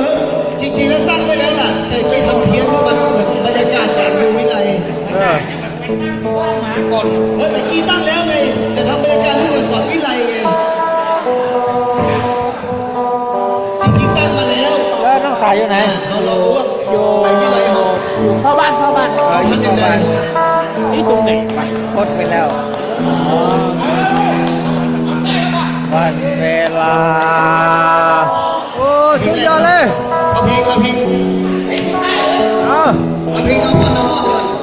ออจริงๆแล้วตั้งไว้แล้วล่ะ แต่กี้ทำเพี้ยนขึ้นมาเกิดบรรยากาศการอยู่วิไลเออเฮ้ยเมื่อกี้ตั้งแล้วไง จะทำบรรยากาศให้เหมือนก่อนวิไลไงจริงๆตั้งมาแล้วแล้วน้องสายอยู่ไหนเราเรารู้ว่าอยู่สมัยวิไลเขาอยู่เข้าบ้านเข้าบ้านเอออยู่ทำยังไงนี่ตรงไหนไปพ้นไปแล้ววันเวลา เอา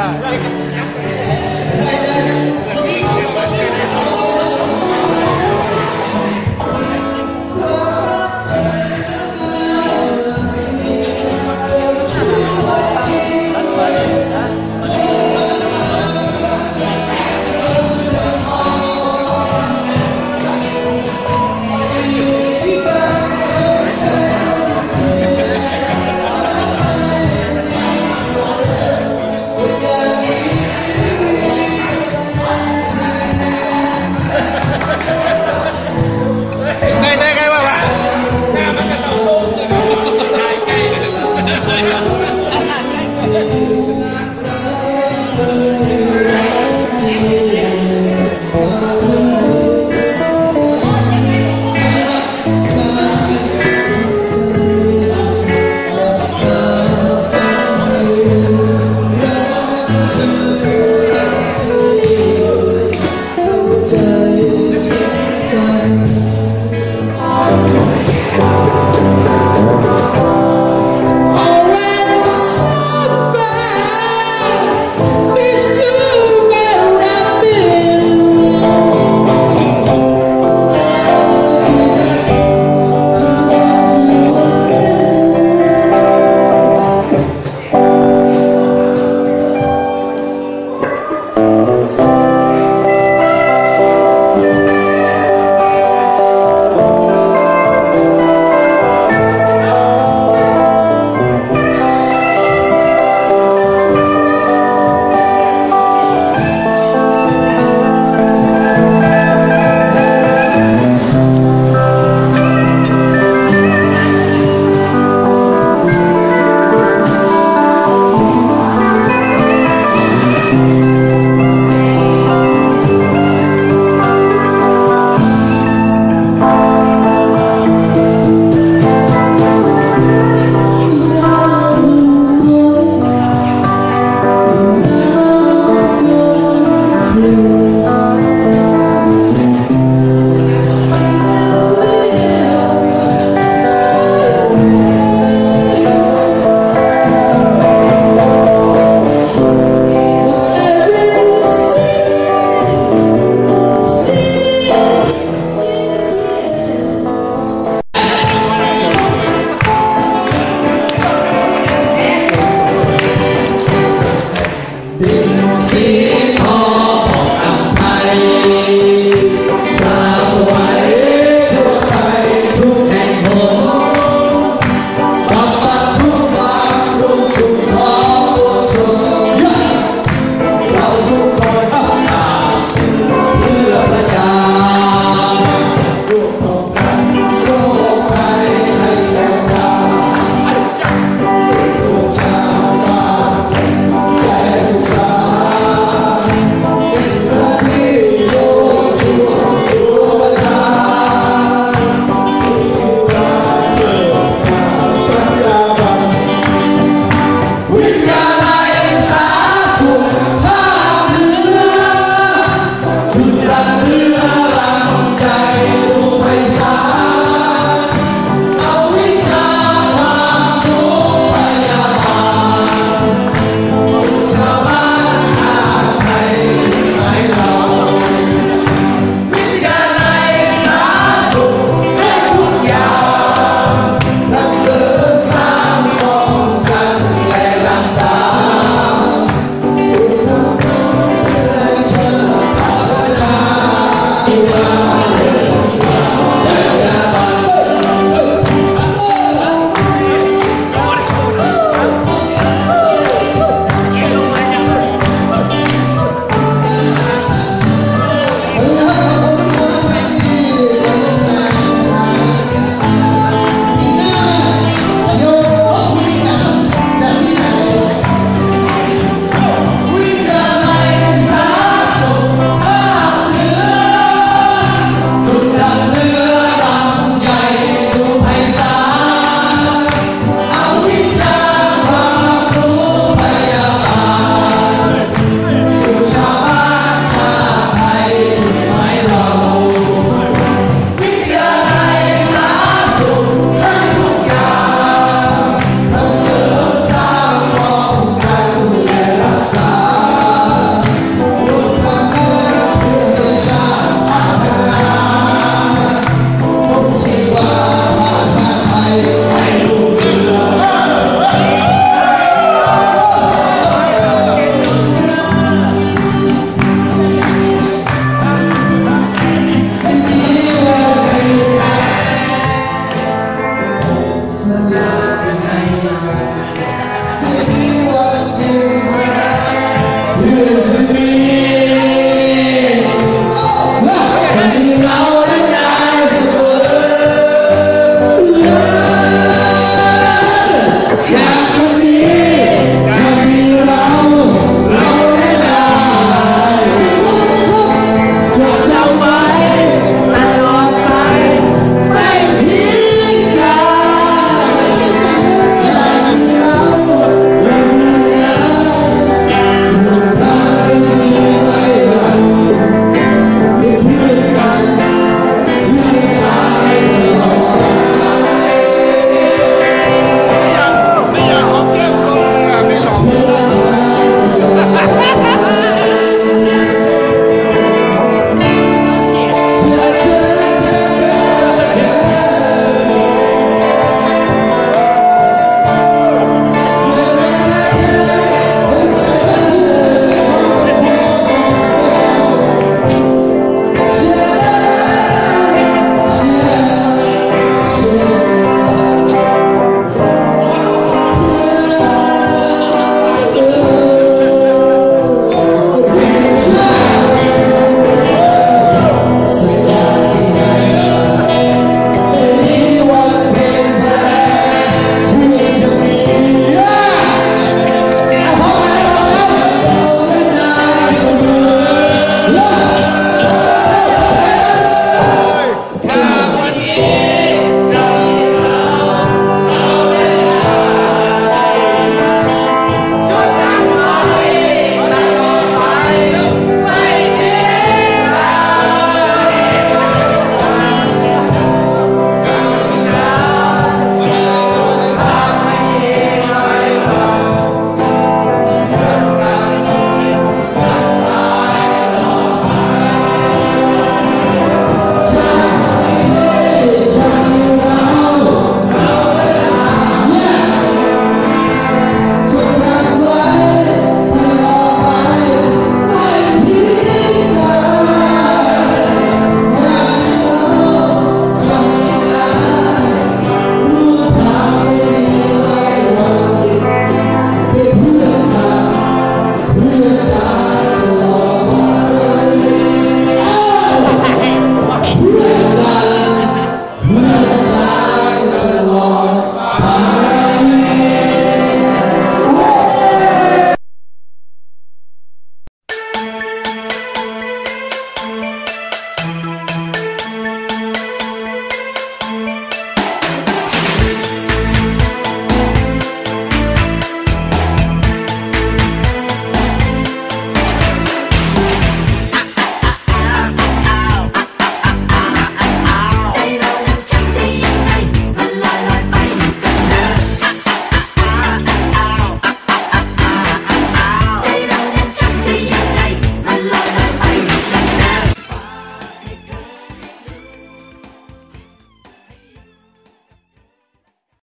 อ่